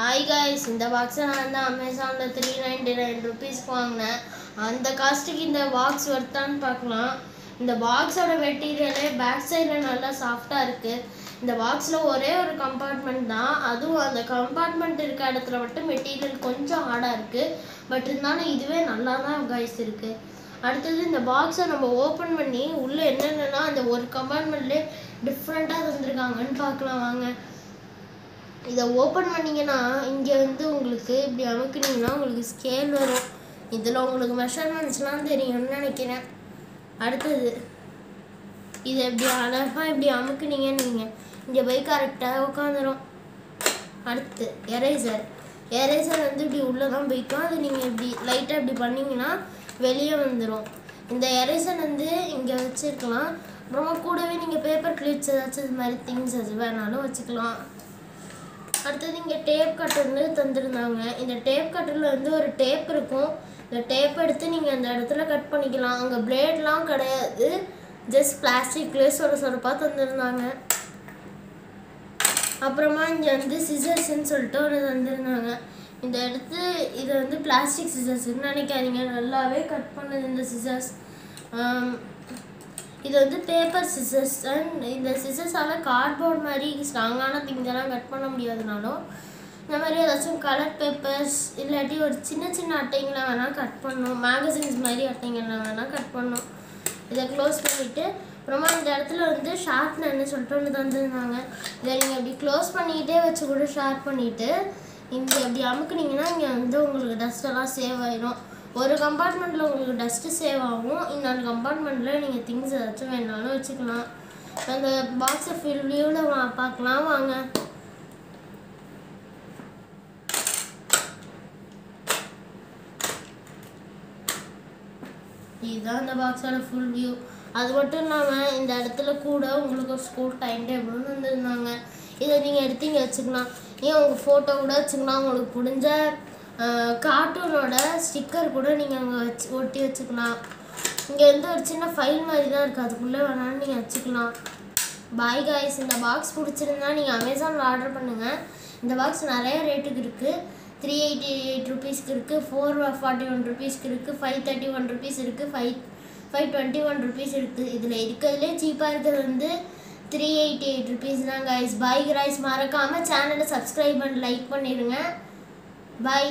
Hi guys இந்த பாக்ஸை நான் வந்து அமேசானில் த்ரீ நைன்டி நைன் ருபீஸ்க்கு வாங்கினேன். அந்த காஸ்ட்டுக்கு இந்த பாக்ஸ் ஒர்த்தான்னு பார்க்கலாம். இந்த பாக்ஸோட மெட்டீரியலே பேக் சைடில் நல்லா சாஃப்டாக இருக்குது இந்த பாக்ஸில் ஒரே ஒரு கம்பார்ட்மெண்ட் தான். அதுவும் அந்த கம்பார்ட்மெண்ட் இருக்க இடத்துல மட்டும் மெட்டீரியல் கொஞ்சம் ஹார்டாக இருக்குது பட் இருந்தாலும் இதுவே நல்லா தான் காய்ஸ் இருக்குது அடுத்தது இந்த பாக்ஸை நம்ம ஓப்பன் பண்ணி உள்ளே என்னென்னலாம் அந்த ஒரு கம்பார்ட்மெண்ட்லேயே டிஃப்ரெண்ட்டாக தந்திருக்காங்கன்னு பார்க்கலாம் வாங்க. இதை ஓப்பன் பண்ணிங்கன்னா இங்கே வந்து உங்களுக்கு இப்படி அமைக்கினீங்கன்னா உங்களுக்கு ஸ்கேல் வரும். இதில் உங்களுக்கு மெஷர்மெண்ட்ஸ்லாம் தெரியும்னு நினைக்கிறேன். அடுத்தது இதை இப்படி அழகாக இப்படி அமுக்குனீங்கன்னு நீங்கள் இங்கே போய் கரெக்டாக உட்காந்துரும். அடுத்து எரேசர் எரேசர் வந்து இப்படி உள்ளே தான் போய்க்கும். அது நீங்கள் இப்படி லைட்டாக இப்படி பண்ணிங்கன்னா வெளியே வந்துடும் இந்த எரேசர் வந்து இங்கே வச்சுருக்கலாம். அப்புறமா கூடவே நீங்கள் பேப்பர் கிளிப்ஸ் ஏதாச்சும் இது மாதிரி திங்ஸ் எது வேணாலும் வச்சுக்கலாம். அடுத்தது இங்கே டேப் கட்டர்னு தந்துருந்தாங்க. இந்த டேப் கட்டரில் வந்து ஒரு டேப் இருக்கும். இந்த டேப் எடுத்து நீங்கள் அந்த இடத்துல கட் பண்ணிக்கலாம். அங்கே பிளேட்லாம் கிடையாது. ஜஸ்ட் பிளாஸ்டிக்லேயே சொர சொரப்பாக தந்துருந்தாங்க. அப்புறமா இங்கே வந்து சிசர்ஸ்ன்னு சொல்லிட்டு ஒரு தந்திருந்தாங்க. இந்த இடத்து இது வந்து பிளாஸ்டிக் சிசர்ஸ்ன்னு நினைக்காதீங்க. நல்லாவே கட் பண்ணுது இந்த சிசர்ஸ் இது வந்து பேப்பர் சிசர்ஸ் அண்ட் இந்த சிசர்ஸால் கார்ட்போர்ட் மாதிரி ஸ்ட்ராங்கான திங்ஸ் எல்லாம் கட் பண்ண முடியாதுனாலும் இந்த மாதிரி ஏதாச்சும் கலர் பேப்பர்ஸ் இல்லாட்டி ஒரு சின்ன சின்ன அட்டைங்களை வேணால் கட் பண்ணும். மேகசின்ஸ் மாதிரி அட்டைங்கள்லாம் வேணால் கட் பண்ணும். இதை க்ளோஸ் பண்ணிவிட்டு அப்புறமா இந்த இடத்துல வந்து ஷார்ப்னர்னு சொல்லிட்டு ஒன்று தந்துருந்தாங்க. இதை நீங்கள் இப்படி க்ளோஸ் பண்ணிக்கிட்டே வச்சு கூட ஷார்ப் பண்ணிவிட்டு இங்கே இப்படி அமுக்குனீங்கன்னா இங்கே வந்து உங்களுக்கு டஸ்ட்டெல்லாம் சேவ் ஆயிடும் ஒரு கம்பார்ட்மெண்ட்டில் உங்களுக்கு டஸ்ட்டு சேவ் ஆகும் இன்னொரு கம்பார்ட்மெண்ட்டில் நீங்கள் திங்ஸ் ஏதாச்சும் வேணாலும் வச்சுக்கலாம். அந்த பாக்ஸை ஃபில் வியூவில் வா பார்க்கலாம் வாங்க. இதுதான் அந்த பாக்ஸோட ஃபுல் வியூ அது மட்டும் இல்லாமல் இந்த இடத்துல கூட உங்களுக்கு ஒரு ஸ்கூல் டைம் டேபிள்னு வந்திருந்தாங்க இதை நீங்கள் எடுத்து இங்கே வச்சுக்கலாம். ஏன் உங்கள் ஃபோட்டோ கூட வச்சுக்கலாம். உங்களுக்கு புரிஞ்ச கார்ட்டூனோட ஸ்டிக்கர் கூட நீங்கள் அங்கே வச்சு ஒட்டி வச்சுக்கலாம். இங்கே வந்து ஒரு சின்ன ஃபைல் மாதிரி தான் இருக்குது அதுக்குள்ளே வேணாலும் நீங்கள் வச்சுக்கலாம். பாய் காய்ஸ் இந்த பாக்ஸ் பிடிச்சிருந்தா நீங்கள் அமேசானில் ஆர்டர் பண்ணுங்கள் இந்த பாக்ஸ் நிறைய ரேட்டுக்கு இருக்குது த்ரீ எயிட்டி எயிட் ருபீஸ்க்கு இருக்குது ஃபோர் ஃபார்ட்டி ஒன் ருபீஸ்க்கு இருக்குது ஃபைவ் தேர்ட்டி ஒன் ருபீஸ் இருக்குது five five twenty one rupees இருக்குது இதில் இருக்கிறதுலே சீப்பாக இருக்கிறது வந்து த்ரீ எயிட்டி எயிட் ருபீஸ் தான் கைஸ் பாய் ரைஸ் மறக்காமல் சேனலை சப்ஸ்கிரைப் பண்ணி லைக் பண்ணிடுங்க. பாய்